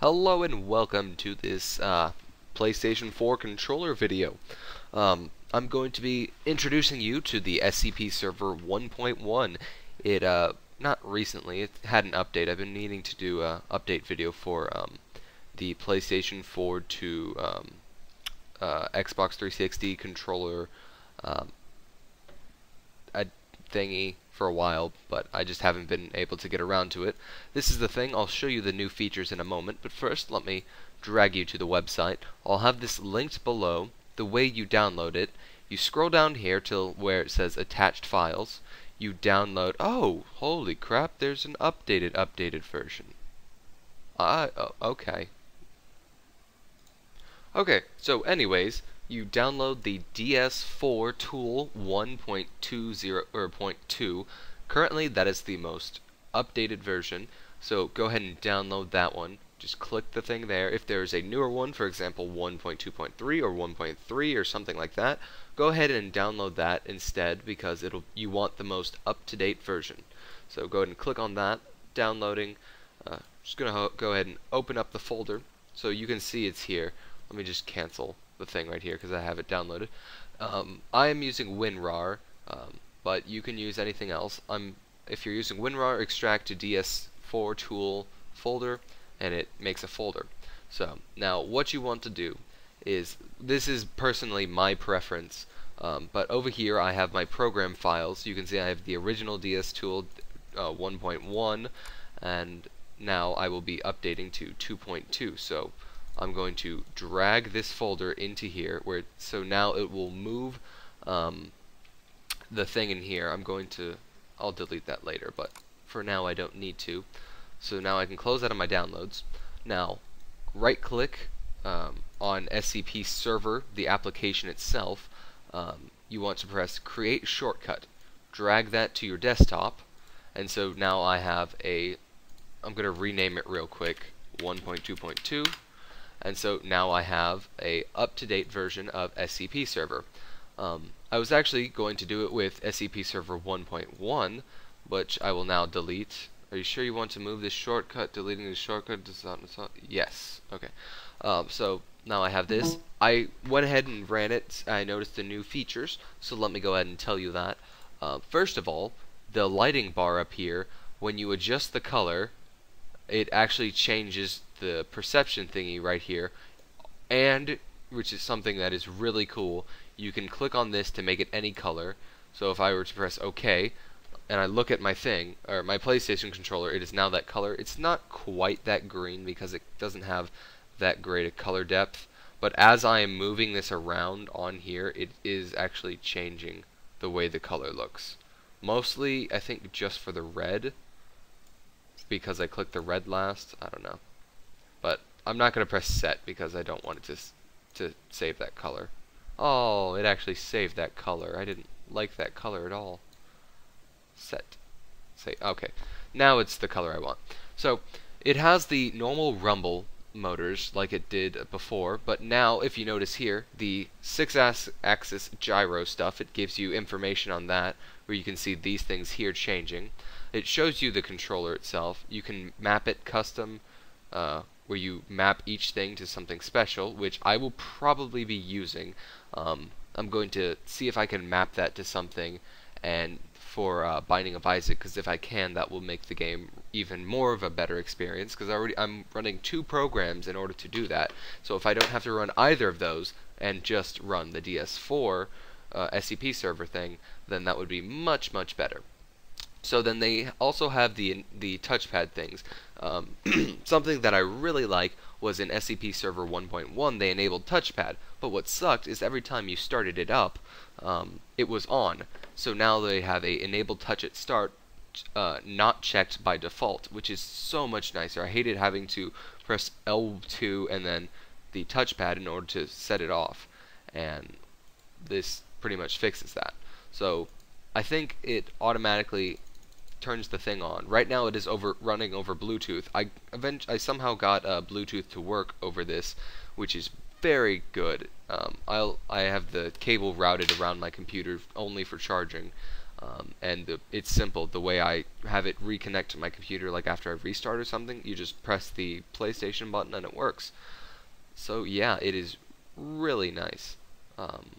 Hello and welcome to this uh, PlayStation 4 controller video. Um, I'm going to be introducing you to the SCP Server 1.1. It, uh, not recently, it had an update. I've been needing to do a update video for um, the PlayStation 4 to um, uh, Xbox 360 controller um, a thingy for a while, but I just haven't been able to get around to it. This is the thing, I'll show you the new features in a moment, but first let me drag you to the website. I'll have this linked below, the way you download it. You scroll down here till where it says attached files. You download, oh, holy crap, there's an updated, updated version. I, oh, okay. Okay, so anyways, you download the DS4 tool 1.20 or 0.2. Currently, that is the most updated version. So go ahead and download that one. Just click the thing there. If there's a newer one, for example 1.2.3 or 1.3 or something like that, go ahead and download that instead because it'll you want the most up-to-date version. So go ahead and click on that. Downloading. Uh, just gonna go ahead and open up the folder so you can see it's here. Let me just cancel the thing right here because I have it downloaded. Um, I am using WinRAR, um, but you can use anything else. I'm if you're using WinRAR, extract to DS4 tool folder, and it makes a folder. So now what you want to do is this is personally my preference, um, but over here I have my program files. You can see I have the original DS tool uh, 1.1, and now I will be updating to 2.2. So I'm going to drag this folder into here where so now it will move um, the thing in here. I'm going to I'll delete that later but for now I don't need to. So now I can close out of my downloads. Now right click um, on SCP server the application itself. Um, you want to press create shortcut. Drag that to your desktop. And so now I have a I'm going to rename it real quick 1.2.2 and so now I have a up-to-date version of SCP Server. Um, I was actually going to do it with SCP Server 1.1, which I will now delete. Are you sure you want to move this shortcut? Deleting the shortcut does not. Yes. Okay. Um, so now I have this. I went ahead and ran it. I noticed the new features, so let me go ahead and tell you that. Uh, first of all, the lighting bar up here, when you adjust the color, it actually changes the perception thingy right here and which is something that is really cool you can click on this to make it any color so if I were to press OK and I look at my thing or my PlayStation controller it is now that color it's not quite that green because it doesn't have that great a color depth but as I am moving this around on here it is actually changing the way the color looks mostly I think just for the red because I clicked the red last. I don't know. I'm not going to press set because I don't want it to, to save that color. Oh, it actually saved that color. I didn't like that color at all. Set. Say, okay. Now it's the color I want. So, it has the normal rumble motors like it did before, but now if you notice here, the 6-axis gyro stuff, it gives you information on that, where you can see these things here changing. It shows you the controller itself. You can map it custom, uh, where you map each thing to something special, which I will probably be using. Um, I'm going to see if I can map that to something and for uh, Binding of Isaac, because if I can, that will make the game even more of a better experience, because already I'm running two programs in order to do that. So if I don't have to run either of those and just run the DS4 uh, SCP server thing, then that would be much, much better. So then they also have the the touchpad things. Um, something that I really like was in SCP Server 1.1 they enabled touchpad, but what sucked is every time you started it up, um, it was on. So now they have a enabled touch at start, uh, not checked by default, which is so much nicer. I hated having to press L2 and then the touchpad in order to set it off, and this pretty much fixes that. So I think it automatically turns the thing on. Right now it is over running over Bluetooth. I event I somehow got uh, Bluetooth to work over this, which is very good. Um, I'll I have the cable routed around my computer only for charging. Um, and the, it's simple. The way I have it reconnect to my computer, like after I restart or something, you just press the PlayStation button and it works. So yeah, it is really nice. Um,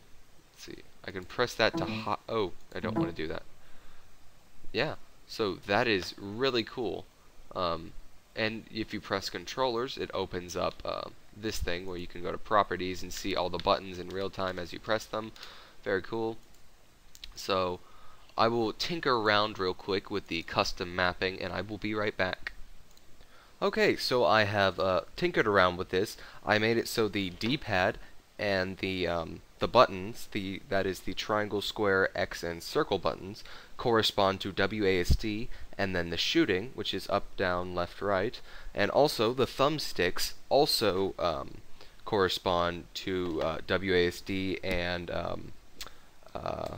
let's see, I can press that to hot. Oh, I don't want to do that. Yeah, so that is really cool. Um, and if you press controllers, it opens up uh, this thing where you can go to properties and see all the buttons in real time as you press them. Very cool. So I will tinker around real quick with the custom mapping and I will be right back. Okay, so I have uh, tinkered around with this. I made it so the D-pad and the um, the buttons, the that is the triangle, square, X, and circle buttons, correspond to WASD, and then the shooting, which is up, down, left, right, and also the thumbsticks also um, correspond to uh, WASD and um, uh,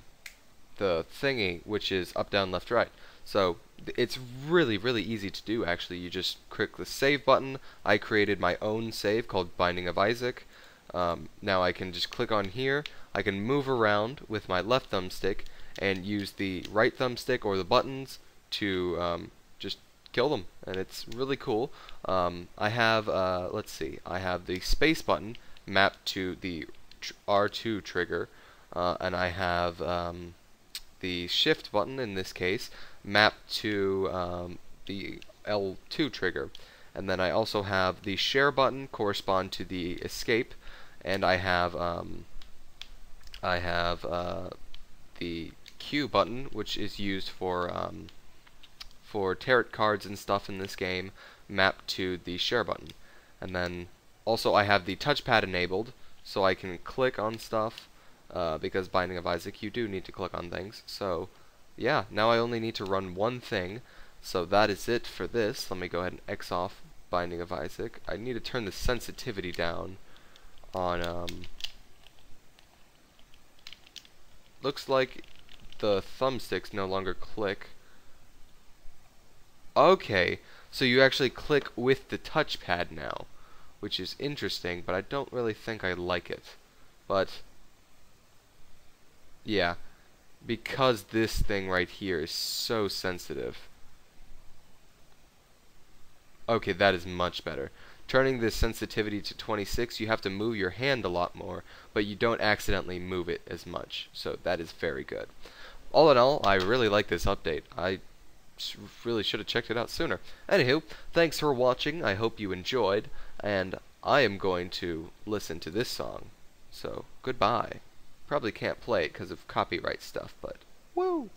the thingy, which is up, down, left, right. So it's really, really easy to do actually. You just click the save button. I created my own save called Binding of Isaac. Um, now I can just click on here. I can move around with my left thumbstick and use the right thumbstick or the buttons to um, just kill them. And it's really cool. Um, I have, uh, let's see, I have the space button mapped to the tr R2 trigger. Uh, and I have um, the shift button in this case mapped to um, the L2 trigger. And then I also have the share button correspond to the escape, and I have um, I have uh, the Q button, which is used for um, for tarot cards and stuff in this game, mapped to the share button. And then also I have the touchpad enabled, so I can click on stuff uh, because Binding of Isaac, you do need to click on things. So, yeah, now I only need to run one thing. So that is it for this. Let me go ahead and X off Binding of Isaac. I need to turn the sensitivity down on, um, looks like the thumbsticks no longer click. Okay, so you actually click with the touchpad now, which is interesting, but I don't really think I like it. But yeah, because this thing right here is so sensitive. Okay, that is much better. Turning this sensitivity to 26, you have to move your hand a lot more, but you don't accidentally move it as much. So that is very good. All in all, I really like this update. I really should have checked it out sooner. Anywho, thanks for watching. I hope you enjoyed, and I am going to listen to this song. So, goodbye. Probably can't play it because of copyright stuff, but woo!